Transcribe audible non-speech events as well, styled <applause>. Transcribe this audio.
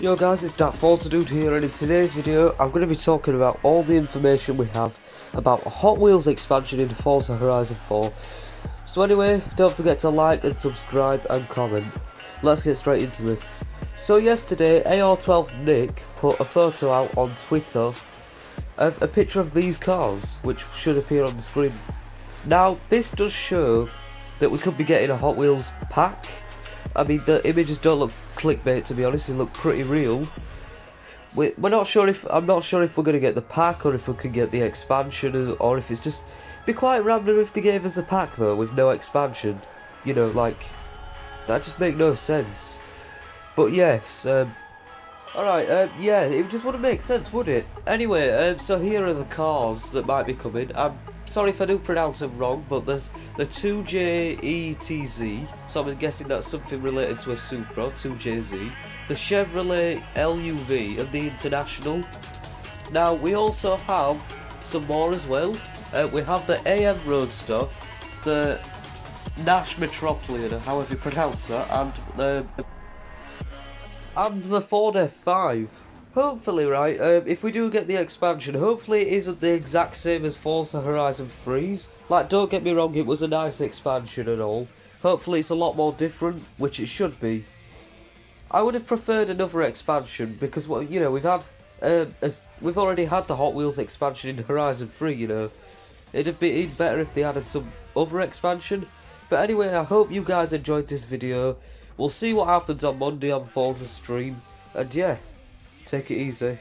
Yo guys, it's Dat Forza Dude here and in today's video I'm going to be talking about all the information we have about Hot Wheels expansion into Forza Horizon 4. So anyway, don't forget to like and subscribe and comment. Let's get straight into this. So yesterday, AR12 Nick put a photo out on Twitter of a picture of these cars, which should appear on the screen. Now, this does show that we could be getting a Hot Wheels pack I mean, the images don't look clickbait to be honest. They look pretty real. We're, we're not sure if I'm not sure if we're gonna get the pack or if we can get the expansion or if it's just be quite random if they gave us a pack though with no expansion. You know, like that just make no sense. But yes, um, Alright, um, yeah, it just wouldn't make sense, would it? Anyway, um, so here are the cars that might be coming. I'm sorry if I do pronounce them wrong, but there's the 2JETZ, so I'm guessing that's something related to a Supra, 2JZ. The Chevrolet LUV and the International. Now, we also have some more as well. Uh, we have the AM Roadster, the Nash Metropolitan, however you pronounce that, and the... And the Ford F5. Hopefully, right, um, if we do get the expansion, hopefully it isn't the exact same as Forza Horizon 3's. Like, don't get me wrong, it was a nice expansion and all. Hopefully it's a lot more different, which it should be. I would have preferred another expansion, because, well, you know, we've had, as, we've already had the Hot Wheels expansion in <laughs> Horizon 3, you know. It'd have been better if they added some other expansion. But anyway, I hope you guys enjoyed this video. We'll see what happens on Monday on Forza stream. And yeah, take it easy.